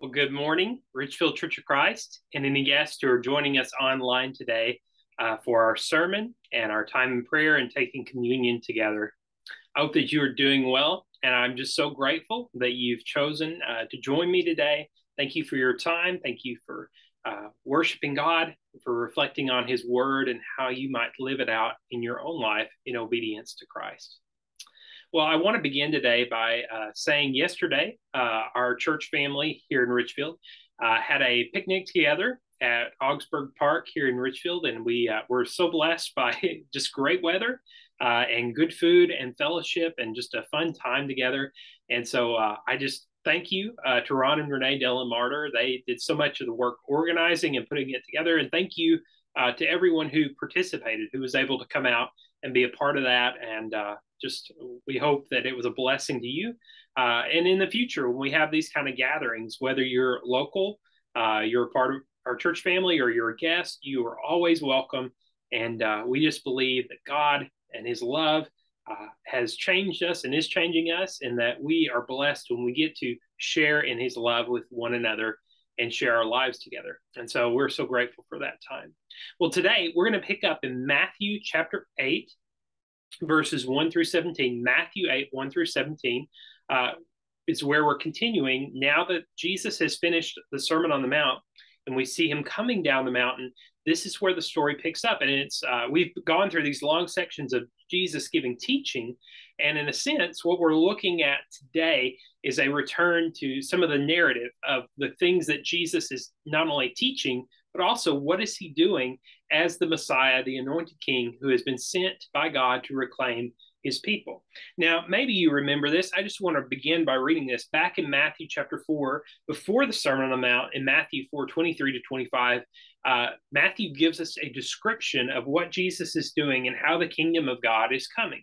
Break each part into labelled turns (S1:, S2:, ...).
S1: Well, good morning, Richfield Church of Christ, and any guests who are joining us online today uh, for our sermon and our time in prayer and taking communion together. I hope that you are doing well, and I'm just so grateful that you've chosen uh, to join me today. Thank you for your time. Thank you for uh, worshiping God, for reflecting on His Word and how you might live it out in your own life in obedience to Christ. Well, I want to begin today by uh, saying yesterday, uh, our church family here in Richfield uh, had a picnic together at Augsburg Park here in Richfield, and we uh, were so blessed by just great weather uh, and good food and fellowship and just a fun time together. And so uh, I just thank you to Ron and Renee Dellen Martyr. They did so much of the work organizing and putting it together. And thank you to everyone who participated, who was able to come out and be a part of that and just we hope that it was a blessing to you. Uh, and in the future, when we have these kind of gatherings, whether you're local, uh, you're a part of our church family, or you're a guest, you are always welcome. And uh, we just believe that God and His love uh, has changed us and is changing us, and that we are blessed when we get to share in His love with one another and share our lives together. And so we're so grateful for that time. Well, today we're going to pick up in Matthew chapter 8 verses 1 through 17, Matthew 8, 1 through 17, uh, is where we're continuing. Now that Jesus has finished the Sermon on the Mount and we see him coming down the mountain, this is where the story picks up. And it's uh, we've gone through these long sections of Jesus giving teaching. And in a sense, what we're looking at today is a return to some of the narrative of the things that Jesus is not only teaching, but also what is he doing as the Messiah, the anointed king who has been sent by God to reclaim his people. Now, maybe you remember this. I just want to begin by reading this back in Matthew chapter 4, before the Sermon on the Mount, in Matthew 4 23 to 25. Uh, Matthew gives us a description of what Jesus is doing and how the kingdom of God is coming.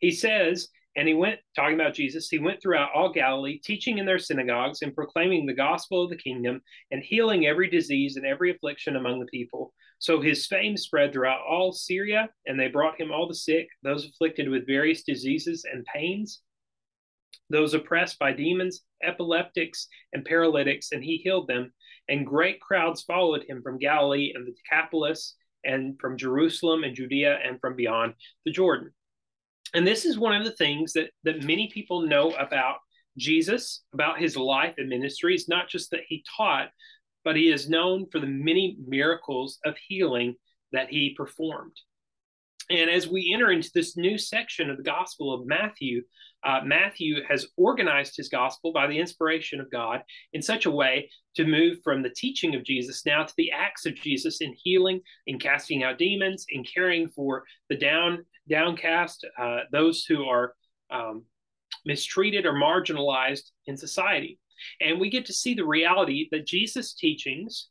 S1: He says, and he went, talking about Jesus, he went throughout all Galilee, teaching in their synagogues and proclaiming the gospel of the kingdom and healing every disease and every affliction among the people. So his fame spread throughout all Syria, and they brought him all the sick, those afflicted with various diseases and pains, those oppressed by demons, epileptics, and paralytics, and he healed them. And great crowds followed him from Galilee and the Decapolis, and from Jerusalem and Judea, and from beyond the Jordan. And this is one of the things that, that many people know about Jesus, about his life and ministry. It's not just that he taught, but he is known for the many miracles of healing that he performed. And as we enter into this new section of the Gospel of Matthew, uh, Matthew has organized his gospel by the inspiration of God in such a way to move from the teaching of Jesus now to the acts of Jesus in healing, in casting out demons, in caring for the down downcast, uh, those who are um, mistreated or marginalized in society. And we get to see the reality that Jesus' teachings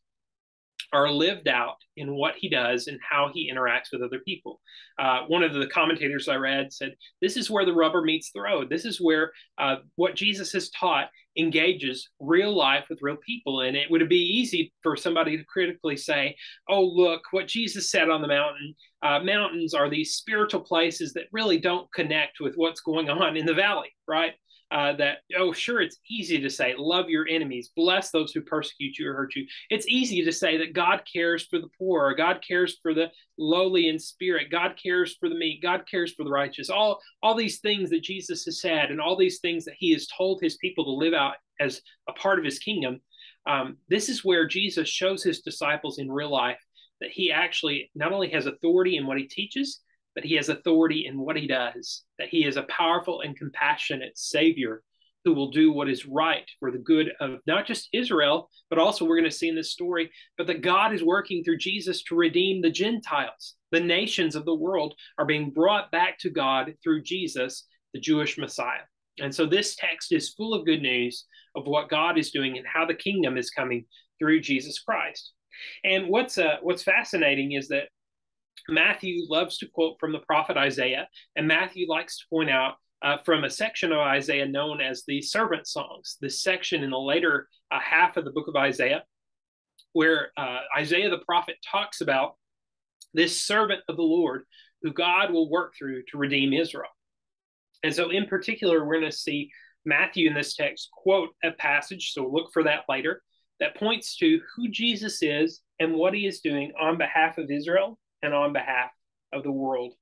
S1: are lived out in what he does and how he interacts with other people. Uh, one of the commentators I read said, This is where the rubber meets the road. This is where uh, what Jesus has taught engages real life with real people. And it would be easy for somebody to critically say, Oh, look, what Jesus said on the mountain. Uh, mountains are these spiritual places that really don't connect with what's going on in the valley, right? Uh, that oh sure it's easy to say love your enemies. Bless those who persecute you or hurt you. It's easy to say that god cares for the poor or god cares for the lowly in spirit god cares for the meek god cares for the righteous. All all these things that jesus has said and all these things that he has told his people to live out as a part of his kingdom um, this is where jesus shows his disciples in real life that he actually not only has authority in what he teaches but he has authority in what he does, that he is a powerful and compassionate Savior who will do what is right for the good of not just Israel, but also we're going to see in this story, but that God is working through Jesus to redeem the Gentiles. The nations of the world are being brought back to God through Jesus, the Jewish Messiah. And so this text is full of good news of what God is doing and how the kingdom is coming through Jesus Christ. And what's uh, what's fascinating is that Matthew loves to quote from the prophet Isaiah, and Matthew likes to point out uh, from a section of Isaiah known as the servant songs. This section in the later uh, half of the book of Isaiah, where uh, Isaiah the prophet talks about this servant of the Lord who God will work through to redeem Israel. And so, in particular, we're going to see Matthew in this text quote a passage, so look for that later, that points to who Jesus is and what he is doing on behalf of Israel and on behalf of the world.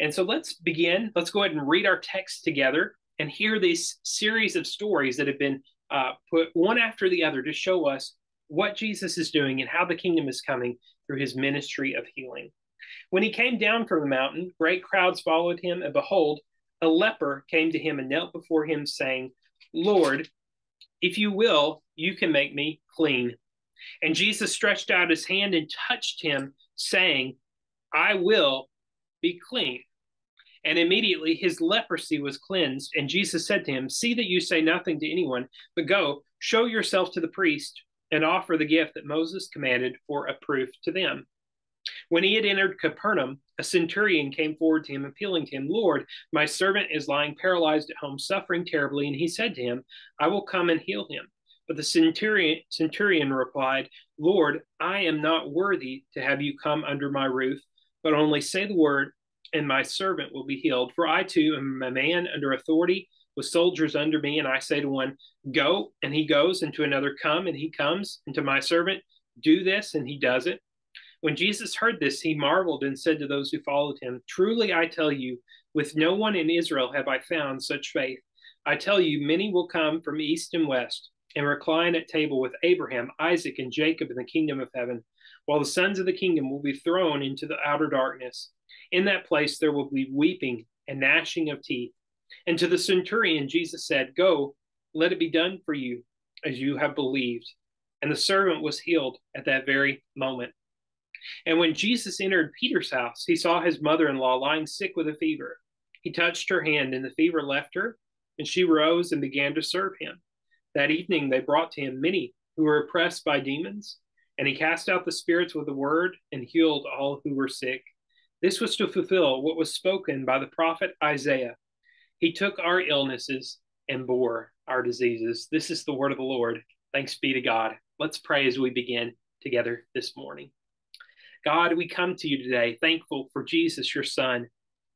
S1: And so let's begin. Let's go ahead and read our text together and hear this series of stories that have been uh, put one after the other to show us what Jesus is doing and how the kingdom is coming through his ministry of healing. When he came down from the mountain, great crowds followed him, and behold, a leper came to him and knelt before him, saying, Lord, if you will, you can make me clean. And Jesus stretched out his hand and touched him, saying, I will be clean. And immediately his leprosy was cleansed. And Jesus said to him, See that you say nothing to anyone, but go, show yourself to the priest, and offer the gift that Moses commanded for a proof to them. When he had entered Capernaum, a centurion came forward to him, appealing to him, Lord, my servant is lying paralyzed at home, suffering terribly. And he said to him, I will come and heal him. But the centurion, centurion replied, Lord, I am not worthy to have you come under my roof, but only say the word, and my servant will be healed. For I too am a man under authority with soldiers under me, and I say to one, Go, and he goes, and to another, Come, and he comes, and to my servant, Do this, and he does it. When Jesus heard this, he marveled and said to those who followed him, Truly I tell you, with no one in Israel have I found such faith. I tell you, many will come from east and west and recline at table with Abraham, Isaac, and Jacob in the kingdom of heaven, while the sons of the kingdom will be thrown into the outer darkness. In that place there will be weeping and gnashing of teeth. And to the centurion, Jesus said, Go, let it be done for you as you have believed. And the servant was healed at that very moment. And when Jesus entered Peter's house, he saw his mother in law lying sick with a fever. He touched her hand, and the fever left her, and she rose and began to serve him. That evening they brought to him many who were oppressed by demons, and he cast out the spirits with a word and healed all who were sick. This was to fulfill what was spoken by the prophet Isaiah. He took our illnesses and bore our diseases. This is the word of the Lord. Thanks be to God. Let's pray as we begin together this morning. God, we come to you today thankful for Jesus, your Son,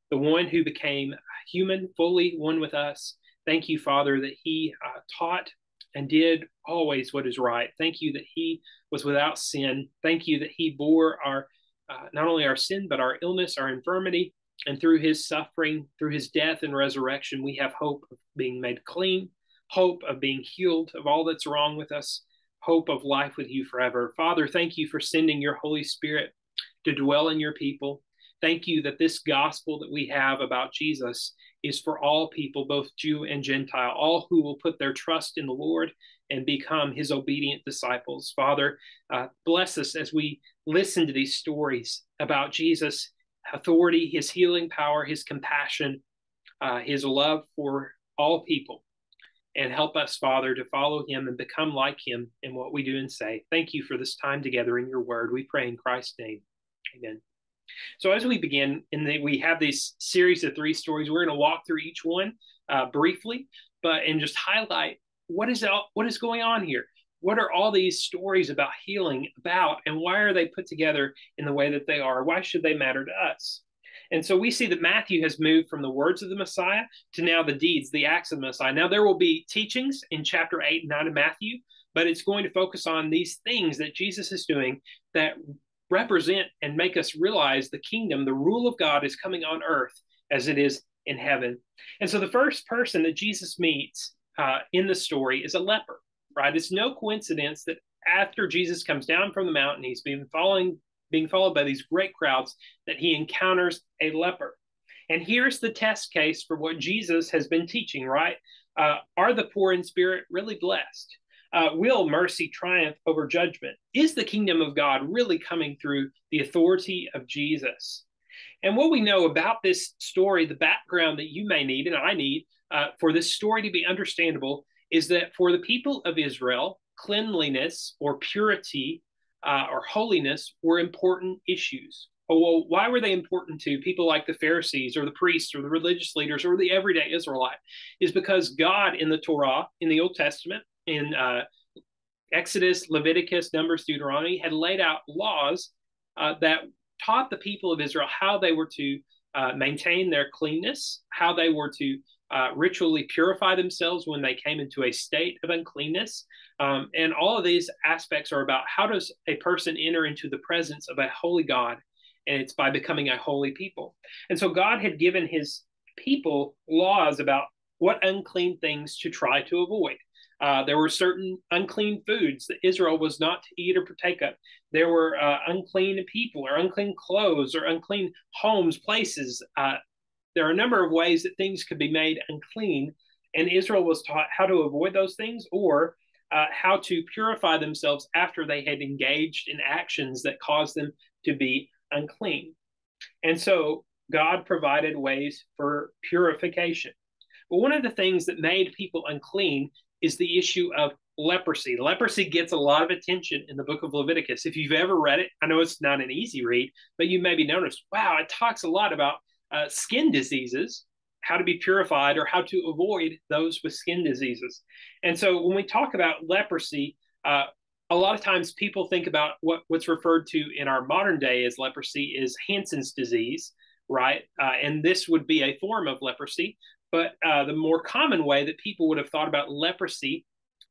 S1: the one who became human, fully one with us. Thank you, Father, that he uh, taught and did always what is right. Thank you that he was without sin. Thank you that he bore our uh, not only our sin but our illness, our infirmity, and through his suffering, through his death and resurrection, we have hope of being made clean, hope of being healed of all that's wrong with us, hope of life with you forever. Father, thank you for sending your Holy Spirit to dwell in your people. Thank you that this gospel that we have about Jesus is for all people, both Jew and Gentile, all who will put their trust in the Lord and become his obedient disciples. Father, uh, bless us as we listen to these stories about Jesus' authority, his healing power, his compassion, uh, his love for all people. And help us, Father, to follow him and become like him in what we do and say. Thank you for this time together in your word. We pray in Christ's name. Amen. So as we begin, and we have this series of three stories, we're going to walk through each one uh, briefly, but and just highlight what is what is going on here. What are all these stories about healing about, and why are they put together in the way that they are? Why should they matter to us? And so we see that Matthew has moved from the words of the Messiah to now the deeds, the acts of the Messiah. Now there will be teachings in chapter 8 and 9 of Matthew, but it's going to focus on these things that Jesus is doing that represent and make us realize the kingdom, the rule of God is coming on earth as it is in heaven. And so the first person that Jesus meets uh, in the story is a leper, right? It's no coincidence that after Jesus comes down from the mountain, he's been following, being followed by these great crowds, that he encounters a leper. And here's the test case for what Jesus has been teaching, right? Uh, are the poor in spirit really blessed? Uh, will mercy triumph over judgment? Is the kingdom of God really coming through the authority of Jesus? And what we know about this story, the background that you may need and I need uh, for this story to be understandable, is that for the people of Israel, cleanliness or purity uh, or holiness were important issues. Oh, well, why were they important to people like the Pharisees or the priests or the religious leaders or the everyday Israelite? Is because God in the Torah, in the Old Testament, in uh, Exodus, Leviticus, Numbers, Deuteronomy had laid out laws uh, that taught the people of Israel how they were to uh, maintain their cleanness, how they were to uh, ritually purify themselves when they came into a state of uncleanness. Um, and all of these aspects are about how does a person enter into the presence of a holy God? And it's by becoming a holy people. And so God had given his people laws about what unclean things to try to avoid. Uh, there were certain unclean foods that Israel was not to eat or partake of. There were uh, unclean people or unclean clothes or unclean homes, places. Uh, there are a number of ways that things could be made unclean, and Israel was taught how to avoid those things or uh, how to purify themselves after they had engaged in actions that caused them to be unclean. And so God provided ways for purification. But one of the things that made people unclean is the issue of leprosy. Leprosy gets a lot of attention in the book of Leviticus. If you've ever read it, I know it's not an easy read, but you maybe noticed, wow, it talks a lot about uh, skin diseases, how to be purified, or how to avoid those with skin diseases. And so when we talk about leprosy, uh, a lot of times people think about what, what's referred to in our modern day as leprosy is Hansen's disease, right? Uh, and this would be a form of leprosy. But uh, the more common way that people would have thought about leprosy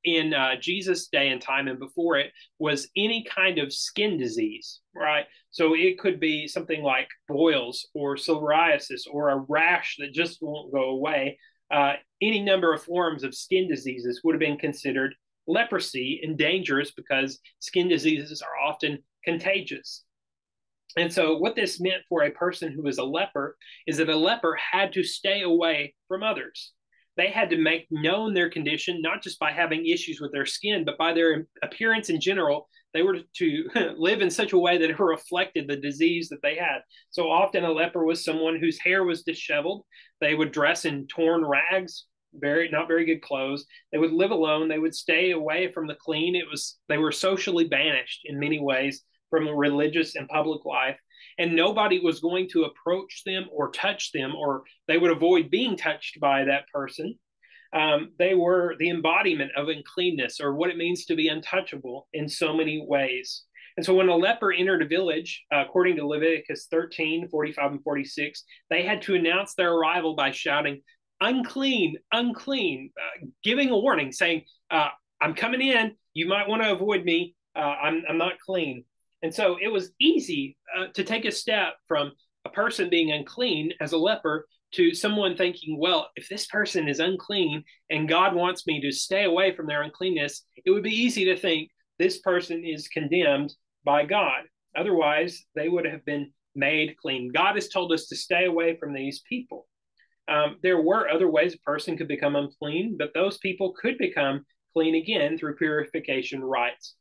S1: in uh, Jesus' day and time and before it was any kind of skin disease, right? So it could be something like boils or psoriasis or a rash that just won't go away. Uh, any number of forms of skin diseases would have been considered leprosy and dangerous because skin diseases are often contagious. And so, what this meant for a person who was a leper is that a leper had to stay away from others. They had to make known their condition, not just by having issues with their skin, but by their appearance in general. They were to live in such a way that it reflected the disease that they had. So often, a leper was someone whose hair was disheveled. They would dress in torn rags, very not very good clothes. They would live alone. They would stay away from the clean. It was they were socially banished in many ways from religious and public life. And nobody was going to approach them or touch them, or they would avoid being touched by that person. Um, they were the embodiment of uncleanness or what it means to be untouchable in so many ways. And so when a leper entered a village, uh, according to Leviticus 13, 45, and 46, they had to announce their arrival by shouting, unclean, unclean, uh, giving a warning saying, uh, I'm coming in. You might want to avoid me. Uh, I'm, I'm not clean. And so it was easy uh, to take a step from a person being unclean as a leper to someone thinking, well, if this person is unclean and God wants me to stay away from their uncleanness, it would be easy to think this person is condemned by God. Otherwise, they would have been made clean. God has told us to stay away from these people. Um, there were other ways a person could become unclean, but those people could become clean again through purification rites.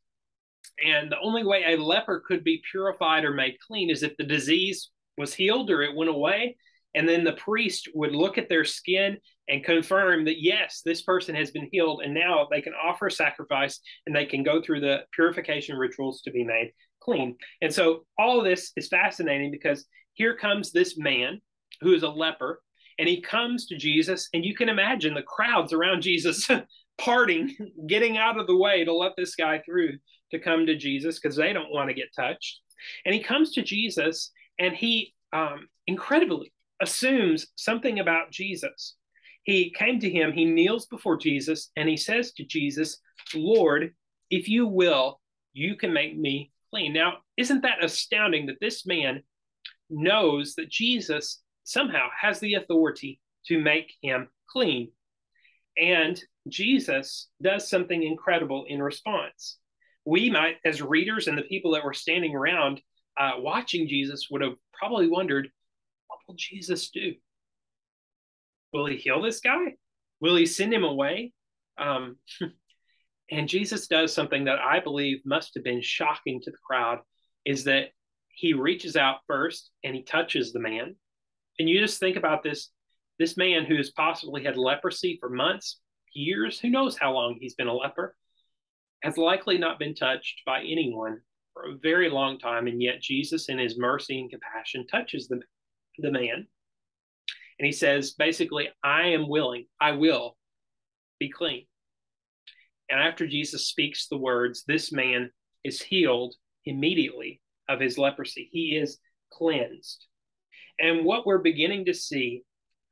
S1: And the only way a leper could be purified or made clean is if the disease was healed or it went away. And then the priest would look at their skin and confirm that, yes, this person has been healed. And now they can offer a sacrifice and they can go through the purification rituals to be made clean. And so all of this is fascinating because here comes this man who is a leper and he comes to Jesus. And you can imagine the crowds around Jesus parting, getting out of the way to let this guy through to come to Jesus because they don't want to get touched. And he comes to Jesus and he um, incredibly assumes something about Jesus. He came to him, he kneels before Jesus, and he says to Jesus, Lord, if you will, you can make me clean. Now, isn't that astounding that this man knows that Jesus somehow has the authority to make him clean? And Jesus does something incredible in response we might, as readers and the people that were standing around uh, watching Jesus, would have probably wondered, what will Jesus do? Will he heal this guy? Will he send him away? Um, and Jesus does something that I believe must have been shocking to the crowd is that he reaches out first and he touches the man. And you just think about this this man who has possibly had leprosy for months, years, who knows how long he's been a leper has likely not been touched by anyone for a very long time, and yet Jesus, in his mercy and compassion, touches the, the man. And he says, basically, I am willing, I will be clean. And after Jesus speaks the words, this man is healed immediately of his leprosy. He is cleansed. And what we're beginning to see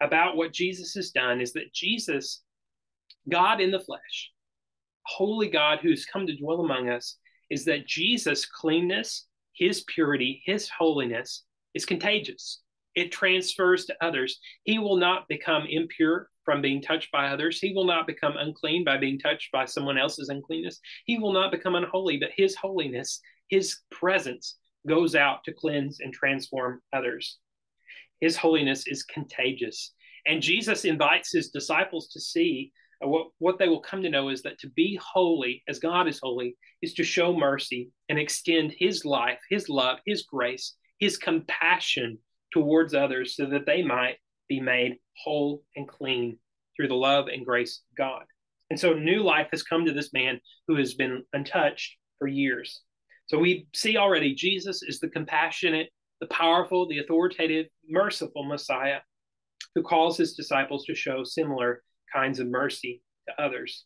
S1: about what Jesus has done is that Jesus, God in the flesh, holy God who's come to dwell among us, is that Jesus' cleanness, his purity, his holiness is contagious. It transfers to others. He will not become impure from being touched by others. He will not become unclean by being touched by someone else's uncleanness. He will not become unholy, but his holiness, his presence goes out to cleanse and transform others. His holiness is contagious. And Jesus invites his disciples to see what, what they will come to know is that to be holy as God is holy is to show mercy and extend his life, his love, his grace, his compassion towards others so that they might be made whole and clean through the love and grace of God. And so new life has come to this man who has been untouched for years. So we see already Jesus is the compassionate, the powerful, the authoritative, merciful Messiah who calls his disciples to show similar kinds of mercy to others.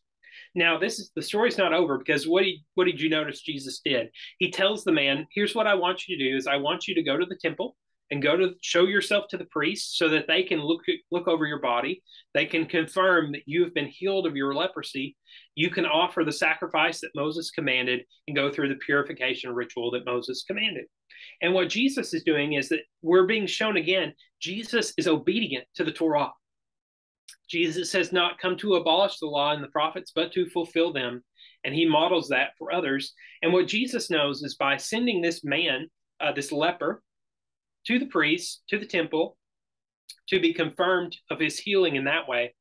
S1: Now, this is the story's not over because what did what did you notice Jesus did? He tells the man, "Here's what I want you to do: is I want you to go to the temple and go to show yourself to the priest so that they can look look over your body they can confirm that you have been healed of your leprosy you can offer the sacrifice that moses commanded and go through the purification ritual that moses commanded and what jesus is doing is that we're being shown again jesus is obedient to the torah jesus has not come to abolish the law and the prophets but to fulfill them. And he models that for others. And what jesus knows is by sending this man uh, this leper to the priests, to the temple, to be confirmed of his healing in that way,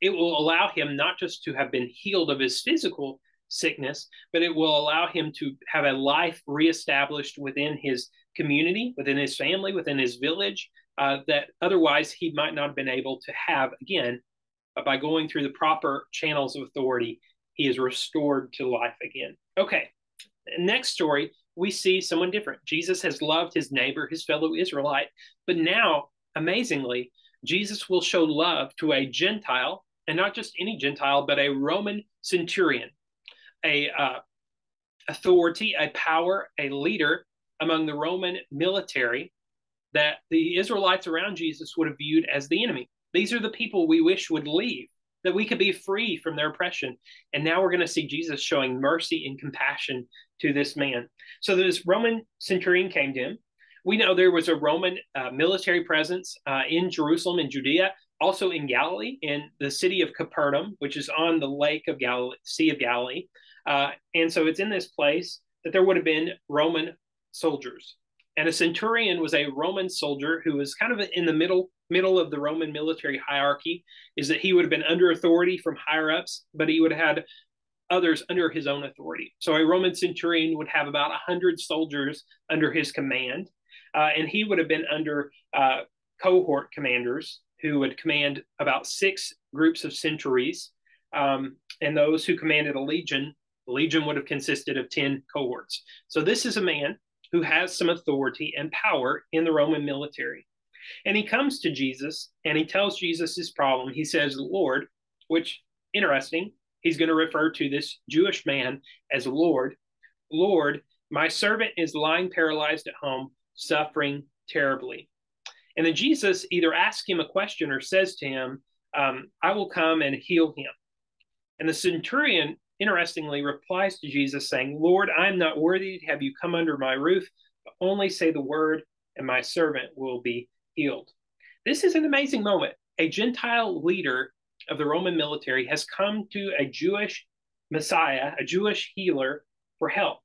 S1: it will allow him not just to have been healed of his physical sickness, but it will allow him to have a life reestablished within his community, within his family, within his village, uh, that otherwise he might not have been able to have again. But by going through the proper channels of authority, he is restored to life again. Okay, next story we see someone different. Jesus has loved his neighbor, his fellow Israelite, but now, amazingly, Jesus will show love to a Gentile, and not just any Gentile, but a Roman centurion, a uh, authority, a power, a leader among the Roman military that the Israelites around Jesus would have viewed as the enemy. These are the people we wish would leave that we could be free from their oppression. And now we're going to see Jesus showing mercy and compassion to this man. So this Roman centurion came to him. We know there was a Roman uh, military presence uh, in Jerusalem and Judea, also in Galilee, in the city of Capernaum, which is on the lake of Galilee, Sea of Galilee. Uh, and so it's in this place that there would have been Roman soldiers. And a centurion was a Roman soldier who was kind of in the middle middle of the Roman military hierarchy is that he would have been under authority from higher ups, but he would have had others under his own authority. So a Roman centurion would have about 100 soldiers under his command, uh, and he would have been under uh, cohort commanders who would command about six groups of centuries. Um, and those who commanded a legion, the legion would have consisted of 10 cohorts. So this is a man who has some authority and power in the Roman military. And he comes to Jesus and he tells Jesus his problem. He says, Lord, which interesting, he's going to refer to this Jewish man as Lord. Lord, my servant is lying paralyzed at home, suffering terribly. And then Jesus either asks him a question or says to him, um, I will come and heal him. And the centurion, interestingly, replies to Jesus, saying, Lord, I am not worthy to have you come under my roof, but only say the word, and my servant will be healed. This is an amazing moment. A Gentile leader of the Roman military has come to a Jewish Messiah, a Jewish healer, for help.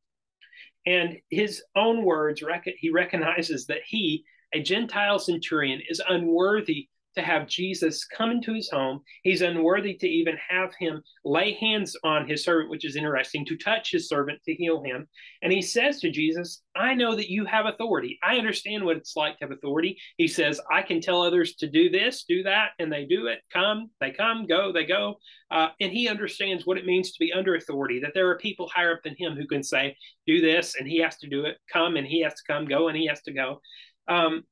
S1: And his own words, he recognizes that he, a Gentile centurion, is unworthy to have Jesus come into his home. He's unworthy to even have him lay hands on his servant, which is interesting, to touch his servant to heal him. And he says to Jesus, I know that you have authority. I understand what it's like to have authority. He says, I can tell others to do this, do that, and they do it. Come, they come, go, they go. Uh, and he understands what it means to be under authority, that there are people higher up than him who can say, do this, and he has to do it. Come, and he has to come, go, and he has to go. Um,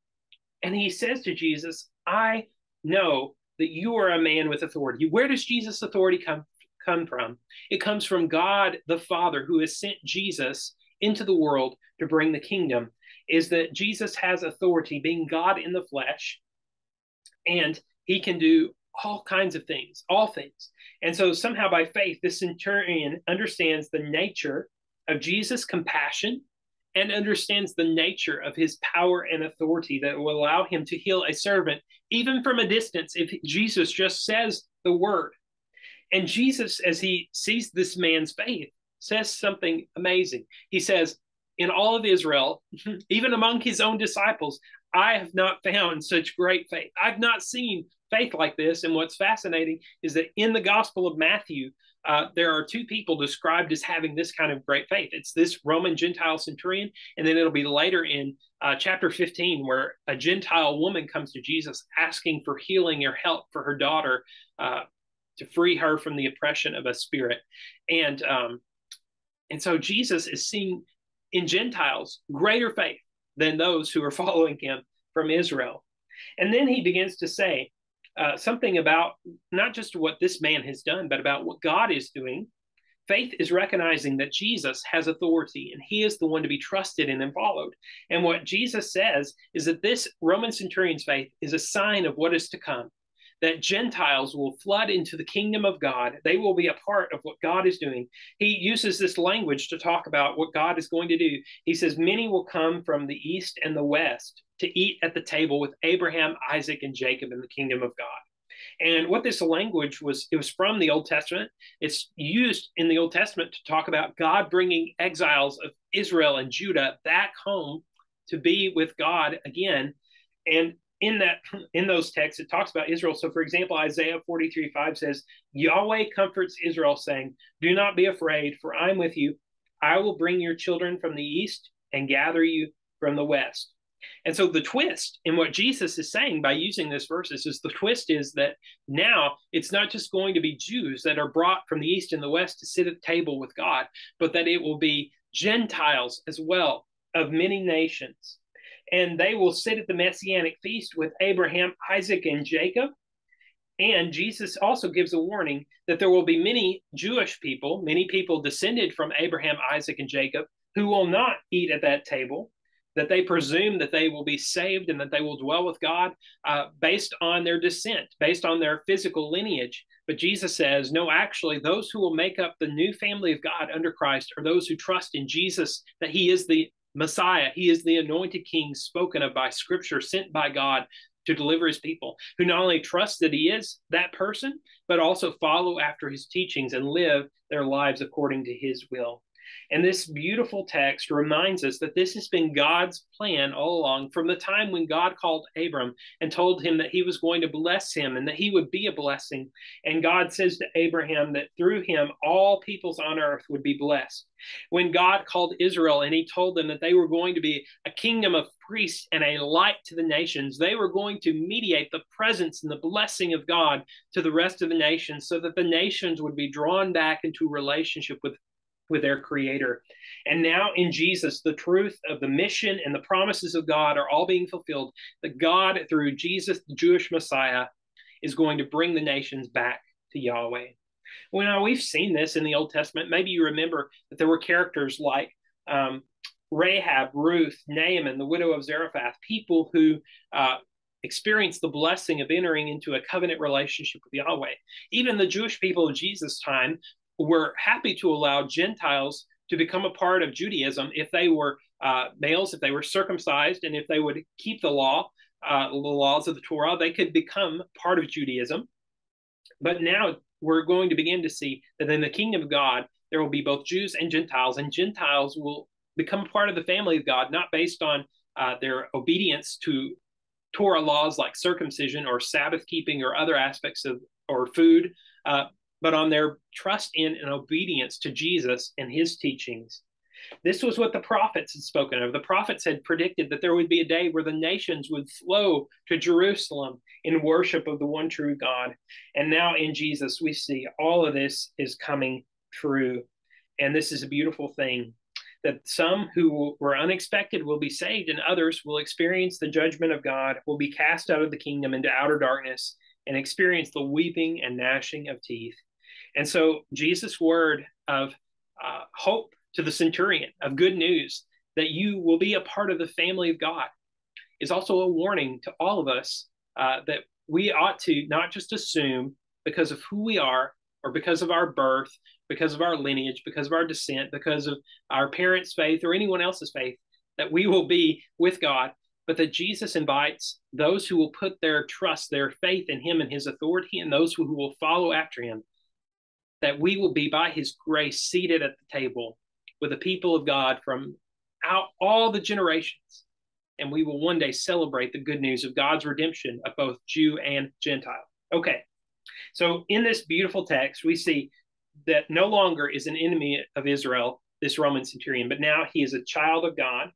S1: and he says to Jesus, I know that you are a man with authority. Where does Jesus' authority come, come from? It comes from God the Father who has sent Jesus into the world to bring the kingdom. Is that Jesus has authority, being God in the flesh, and he can do all kinds of things, all things. And so somehow by faith, this centurion understands the nature of Jesus' compassion and understands the nature of his power and authority that will allow him to heal a servant, even from a distance, if Jesus just says the word. And Jesus, as he sees this man's faith, says something amazing. He says, In all of Israel, even among his own disciples, I have not found such great faith. I've not seen faith like this. And what's fascinating is that in the Gospel of Matthew, uh, there are two people described as having this kind of great faith. It's this Roman Gentile centurion, and then it'll be later in uh, chapter 15 where a Gentile woman comes to Jesus asking for healing or help for her daughter uh, to free her from the oppression of a spirit. And um, and so Jesus is seeing in Gentiles greater faith than those who are following him from Israel. And then he begins to say, uh, something about not just what this man has done, but about what God is doing. Faith is recognizing that Jesus has authority and he is the one to be trusted in and followed. And what Jesus says is that this Roman centurion's faith is a sign of what is to come that Gentiles will flood into the kingdom of God. They will be a part of what God is doing. He uses this language to talk about what God is going to do. He says, Many will come from the east and the west to eat at the table with Abraham, Isaac, and Jacob in the kingdom of God. And what this language was, it was from the Old Testament. It's used in the Old Testament to talk about God bringing exiles of Israel and Judah back home to be with God again. And in that in those texts, it talks about Israel. So, for example, Isaiah 43 5 says, Yahweh comforts Israel, saying, Do not be afraid, for I'm with you. I will bring your children from the east and gather you from the west. And so the twist in what Jesus is saying by using this verses is the twist is that now it's not just going to be Jews that are brought from the east and the west to sit at the table with God, but that it will be Gentiles as well of many nations. And they will sit at the messianic feast with Abraham, Isaac, and Jacob. And Jesus also gives a warning that there will be many Jewish people, many people descended from Abraham, Isaac, and Jacob, who will not eat at that table that they presume that they will be saved and that they will dwell with God uh, based on their descent, based on their physical lineage. But Jesus says, no, actually, those who will make up the new family of God under Christ are those who trust in Jesus, that he is the Messiah, he is the anointed king spoken of by Scripture, sent by God to deliver his people, who not only trust that he is that person, but also follow after his teachings and live their lives according to his will. And this beautiful text reminds us that this has been God's plan all along from the time when God called Abram and told him that he was going to bless him and that he would be a blessing. And God says to Abraham that through him all peoples on earth would be blessed. When God called Israel and he told them that they were going to be a kingdom of priests and a light to the nations, they were going to mediate the presence and the blessing of God to the rest of the nations so that the nations would be drawn back into relationship with with their creator. And now in Jesus, the truth of the mission and the promises of God are all being fulfilled. That God, through Jesus, the Jewish Messiah, is going to bring the nations back to Yahweh. Well, now we've seen this in the Old Testament. Maybe you remember that there were characters like um, Rahab, Ruth, Naaman, the widow of Zarephath, people who uh, experienced the blessing of entering into a covenant relationship with Yahweh. Even the Jewish people of Jesus' time were happy to allow Gentiles to become a part of Judaism if they were uh, males, if they were circumcised, and if they would keep the law, uh, the laws of the Torah, they could become part of Judaism. But now we're going to begin to see that in the kingdom of God, there will be both Jews and Gentiles, and Gentiles will become part of the family of God, not based on uh, their obedience to Torah laws like circumcision or Sabbath keeping or other aspects of or food, uh, but on their trust in and obedience to Jesus and his teachings. This was what the prophets had spoken of. The prophets had predicted that there would be a day where the nations would flow to Jerusalem in worship of the one true God. And now in Jesus, we see all of this is coming true. And this is a beautiful thing that some who were unexpected will be saved, and others will experience the judgment of God, will be cast out of the kingdom into outer darkness, and experience the weeping and gnashing of teeth. And so Jesus' word of uh, hope to the centurion, of good news, that you will be a part of the family of God, is also a warning to all of us uh, that we ought to not just assume because of who we are or because of our birth, because of our lineage, because of our descent, because of our parents' faith or anyone else's faith, that we will be with God, but that Jesus invites those who will put their trust, their faith in Him and His authority, and those who will follow after Him, that we will be by His grace seated at the table with the people of God from out all the generations. And we will one day celebrate the good news of God's redemption of both Jew and Gentile. Okay, so in this beautiful text, we see that no longer is an enemy of Israel, this Roman centurion, but now he is a child of God.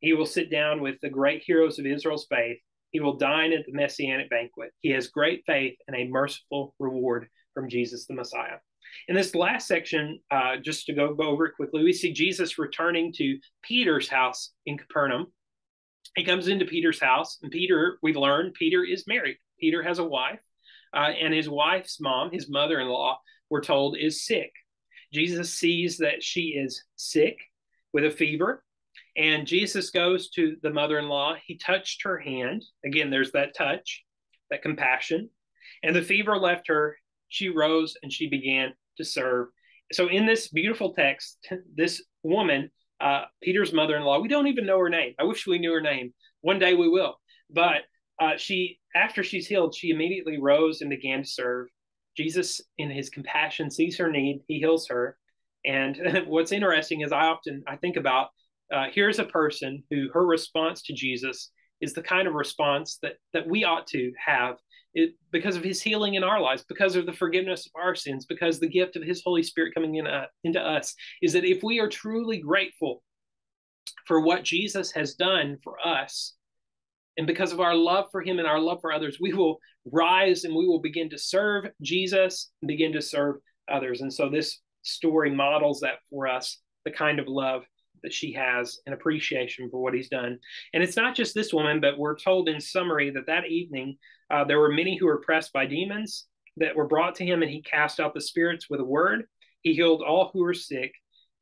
S1: He will sit down with the great heroes of Israel's faith. He will dine at the messianic banquet. He has great faith and a merciful reward from Jesus the Messiah. In this last section, uh, just to go over it quickly, we see Jesus returning to Peter's house in Capernaum. He comes into Peter's house, and Peter, we've learned, Peter is married. Peter has a wife, uh, and his wife's mom, his mother in law, we're told, is sick. Jesus sees that she is sick with a fever, and Jesus goes to the mother in law. He touched her hand. Again, there's that touch, that compassion. And the fever left her. She rose and she began to serve. So, in this beautiful text, this woman, uh, Peter's mother in law, we don't even know her name. I wish we knew her name. One day we will. But uh, she, after she's healed, she immediately rose and began to serve. Jesus, in his compassion, sees her need. He heals her. And what's interesting is I often I think about uh, here's a person who her response to Jesus is the kind of response that that we ought to have it, because of his healing in our lives, because of the forgiveness of our sins, because the gift of his Holy Spirit coming in uh, into us is that if we are truly grateful for what Jesus has done for us, and because of our love for him and our love for others, we will rise and we will begin to serve Jesus and begin to serve others. And so this story models that for us, the kind of love that she has an appreciation for what he's done. And it's not just this woman, but we're told in summary that that evening uh, there were many who were pressed by demons that were brought to him, and he cast out the spirits with a word. He healed all who were sick.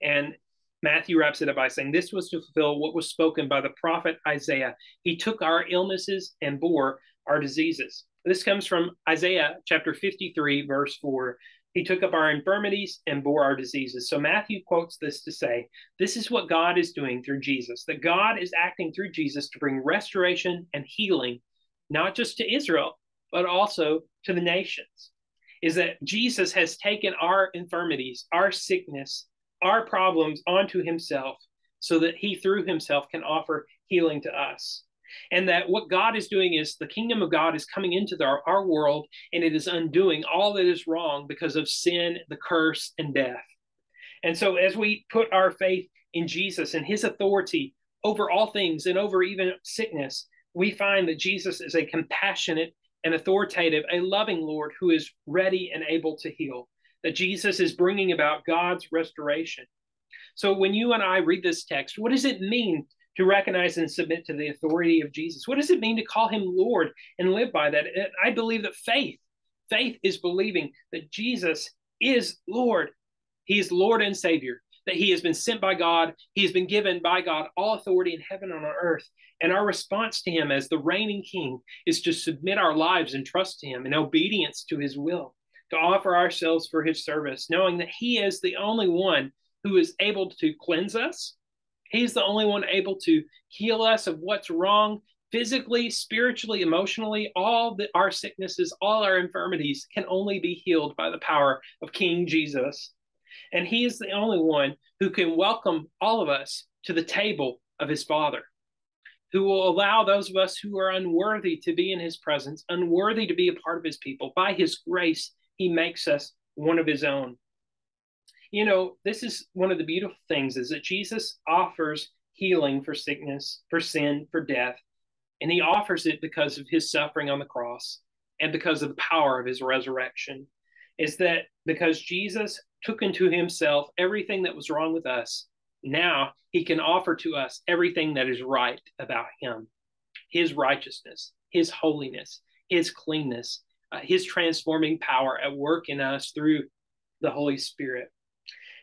S1: And Matthew wraps it up by saying, This was to fulfill what was spoken by the prophet Isaiah. He took our illnesses and bore our diseases. This comes from Isaiah chapter 53, verse 4. He took up our infirmities and bore our diseases. So Matthew quotes this to say, This is what God is doing through Jesus, that God is acting through Jesus to bring restoration and healing, not just to Israel, but also to the nations. Is that Jesus has taken our infirmities, our sickness, our problems onto himself so that he through himself can offer healing to us and that what God is doing is the kingdom of God is coming into the, our, our world and it is undoing all that is wrong because of sin, the curse, and death. And so, as we put our faith in Jesus and his authority over all things and over even sickness, we find that Jesus is a compassionate and authoritative, a loving Lord who is ready and able to heal. That Jesus is bringing about God's restoration. So, when you and I read this text, what does it mean to recognize and submit to the authority of Jesus. What does it mean to call him Lord and live by that? I believe that faith, faith is believing that Jesus is Lord. He is Lord and Savior, that he has been sent by God. He has been given by God all authority in heaven and on earth. And our response to him as the reigning king is to submit our lives and trust him in obedience to his will, to offer ourselves for his service, knowing that he is the only one who is able to cleanse us, He's the only one able to heal us of what's wrong physically, spiritually, emotionally. All the, our sicknesses, all our infirmities can only be healed by the power of King Jesus. And he is the only one who can welcome all of us to the table of his Father, who will allow those of us who are unworthy to be in his presence, unworthy to be a part of his people. By his grace, he makes us one of his own you know, this is one of the beautiful things is that Jesus offers healing for sickness, for sin, for death. And he offers it because of his suffering on the cross and because of the power of his resurrection. Is that because Jesus took into himself everything that was wrong with us, now he can offer to us everything that is right about him his righteousness, his holiness, his cleanness, uh, his transforming power at work in us through the Holy Spirit.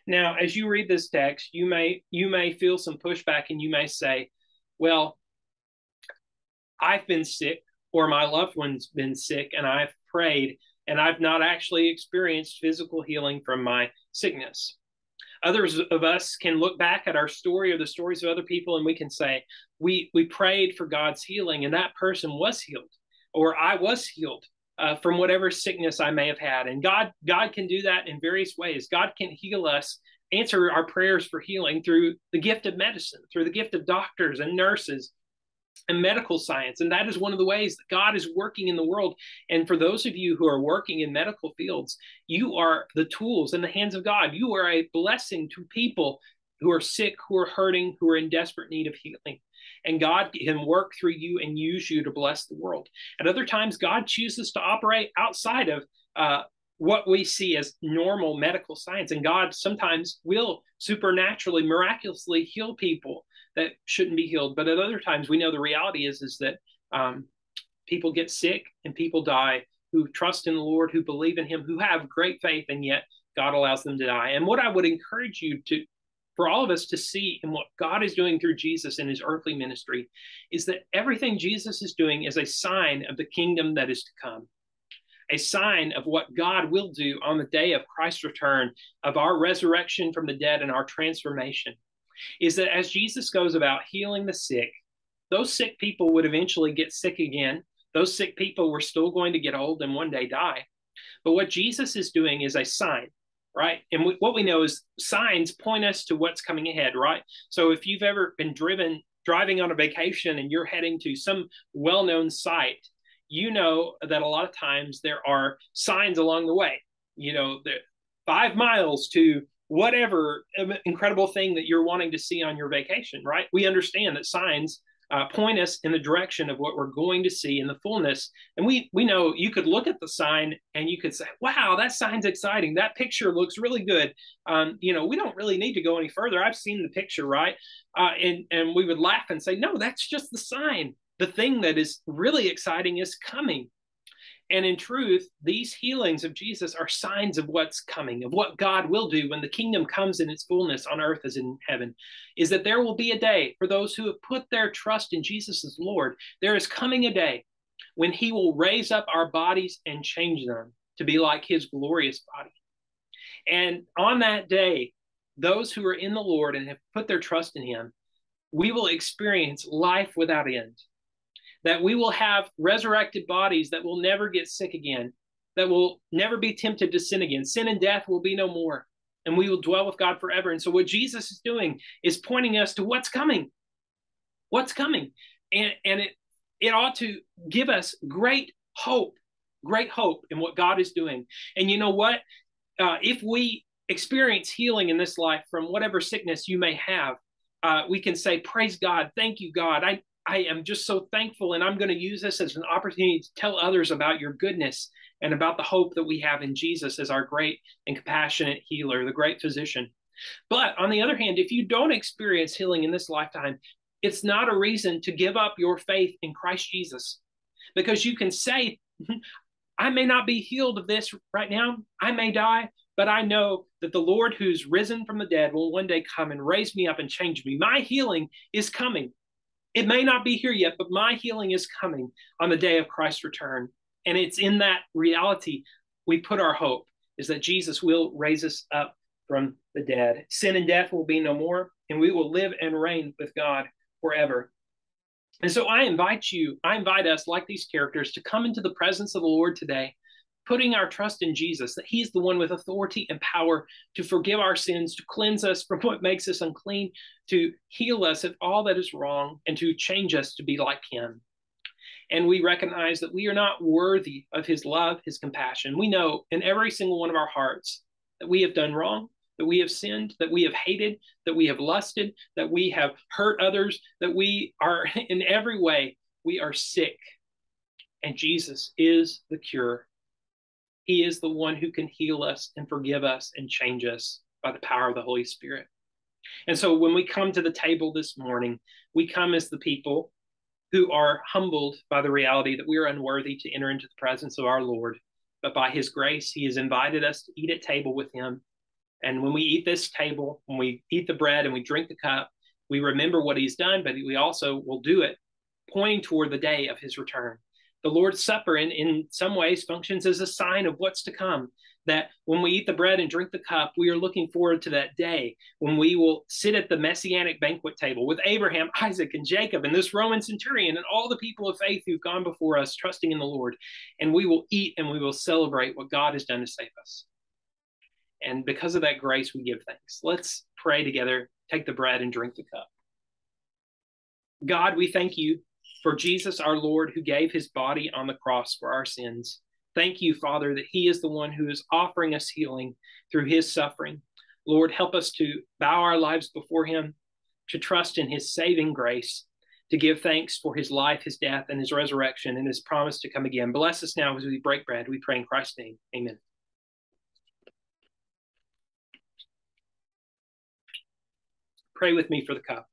S1: Now, as you read this text, you may you may feel some pushback and you may say, well, I've been sick or my loved one's been sick and I've prayed and I've not actually experienced physical healing from my sickness. Others of us can look back at our story or the stories of other people and we can say, we, we prayed for God's healing and that person was healed, or I was healed uh, from whatever sickness I may have had. And God, God can do that in various ways. God can heal us, answer our prayers for healing through the gift of medicine, through the gift of doctors and nurses and medical science. And that is one of the ways that God is working in the world. And for those of you who are working in medical fields, you are the tools in the hands of God. You are a blessing to people who are sick, who are hurting, who are in desperate need of healing. And God can work through you and use you to bless the world. At other times, God chooses to operate outside of uh, what we see as normal medical science. And God sometimes will supernaturally, miraculously heal people that shouldn't be healed. But at other times, we know the reality is is that um, people get sick and people die who trust in the Lord, who believe in Him, who have great faith, and yet God allows them to die. And what I would encourage you to, for all of us to see in what God is doing through Jesus in His earthly ministry, is that everything Jesus is doing is a sign of the kingdom that is to come a sign of what God will do on the day of Christ's return, of our resurrection from the dead and our transformation is that as Jesus goes about healing the sick, those sick people would eventually get sick again. Those sick people were still going to get old and one day die. But what Jesus is doing is a sign, right? And we, what we know is signs point us to what's coming ahead, right? So if you've ever been driven driving on a vacation and you're heading to some well-known site, you know that a lot of times there are signs along the way. You know, five miles to whatever um, incredible thing that you're wanting to see on your vacation, right? We understand that signs uh, point us in the direction of what we're going to see in the fullness. And we we know you could look at the sign and you could say, "Wow, that sign's exciting. That picture looks really good." Um, you know, we don't really need to go any further. I've seen the picture, right? Uh, and and we would laugh and say, "No, that's just the sign. The thing that is really exciting is coming." And in truth, these healings of Jesus are signs of what's coming, of what God will do when the kingdom comes in its fullness on earth as in heaven. Is that there will be a day for those who have put their trust in Jesus as Lord. There is coming a day when he will raise up our bodies and change them to be like his glorious body. And on that day, those who are in the Lord and have put their trust in him, we will experience life without end that we will have resurrected bodies that will never get sick again, that will never be tempted to sin again. Sin and death will be no more, and we will dwell with God forever. And so, what Jesus is doing is pointing us to what's coming. What's coming? And, and it, it ought to give us great hope, great hope in what God is doing. And you know what? Uh, if we experience healing in this life from whatever sickness you may have, uh, we can say, Praise God. Thank you, God. I, I am just so thankful, and I'm going to use this as an opportunity to tell others about your goodness and about the hope that we have in Jesus as our great and compassionate healer, the great physician. But on the other hand, if you don't experience healing in this lifetime, it's not a reason to give up your faith in Christ Jesus because you can say, I may not be healed of this right now, I may die, but I know that the Lord who's risen from the dead will one day come and raise me up and change me. My healing is coming. It may not be here yet, but my healing is coming on the day of Christ's return. And it's in that reality we put our hope is that Jesus will raise us up from the dead. Sin and death will be no more, and we will live and reign with God forever. And so I invite you, I invite us, like these characters, to come into the presence of the Lord today putting our trust in Jesus, that He's the one with authority and power to forgive our sins, to cleanse us from what makes us unclean, to heal us of all that is wrong, and to change us to be like Him. And we recognize that we are not worthy of His love, His compassion. We know in every single one of our hearts that we have done wrong, that we have sinned, that we have hated, that we have lusted, that we have hurt others, that we are in every way, we are sick. And Jesus is the cure he is the one who can heal us and forgive us and change us by the power of the Holy Spirit. And so when we come to the table this morning, we come as the people who are humbled by the reality that we are unworthy to enter into the presence of our Lord. But by his grace, he has invited us to eat at table with him. And when we eat this table, when we eat the bread and we drink the cup, we remember what he's done, but we also will do it pointing toward the day of his return The Lord's Supper, in, in some ways, functions as a sign of what's to come. That when we eat the bread and drink the cup, we are looking forward to that day when we will sit at the messianic banquet table with Abraham, Isaac, and Jacob, and this Roman centurion, and all the people of faith who've gone before us, trusting in the Lord. And we will eat and we will celebrate what God has done to save us. And because of that grace, we give thanks. Let's pray together, take the bread and drink the cup. God, we thank you for Jesus our Lord, who gave his body on the cross for our sins. Thank you, Father, that he is the one who is offering us healing through his suffering. Lord, help us to bow our lives before him, to trust in his saving grace, to give thanks for his life, his death, and his resurrection, and his promise to come again. Bless us now as we break bread. We pray in Christ's name. Amen. Pray with me for the cup.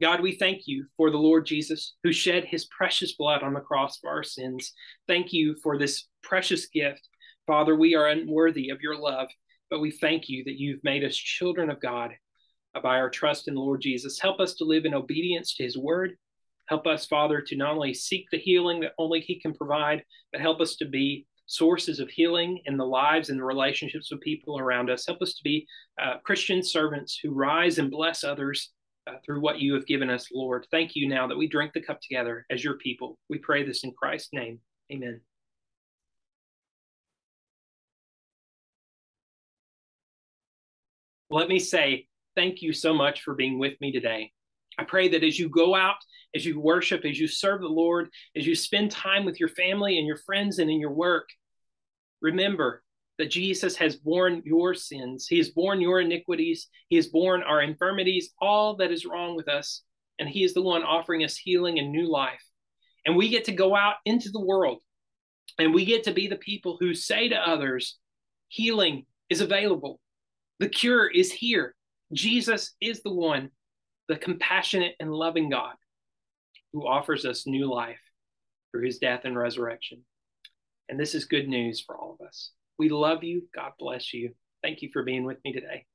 S1: God, we thank you for the Lord Jesus who shed his precious blood on the cross for our sins. Thank you for this precious gift. Father, we are unworthy of your love, but we thank you that you've made us children of God by our trust in the Lord Jesus. Help us to live in obedience to his word. Help us, Father, to not only seek the healing that only he can provide, but help us to be sources of healing in the lives and the relationships of people around us. Help us to be uh, Christian servants who rise and bless others uh, through what you have given us, Lord. Thank you now that we drink the cup together as your people. We pray this in Christ's name. Amen. Let me say thank you so much for being with me today. I pray that as you go out, as you worship, as you serve the Lord, as you spend time with your family and your friends and in your work, remember that Jesus has borne your sins. He has borne your iniquities. He has borne our infirmities, all that is wrong with us. And He is the one offering us healing and new life. And we get to go out into the world and we get to be the people who say to others, healing is available. The cure is here. Jesus is the one, the compassionate and loving God who offers us new life through his death and resurrection. And this is good news for all of us. We love you. God bless you. Thank you for being with me today.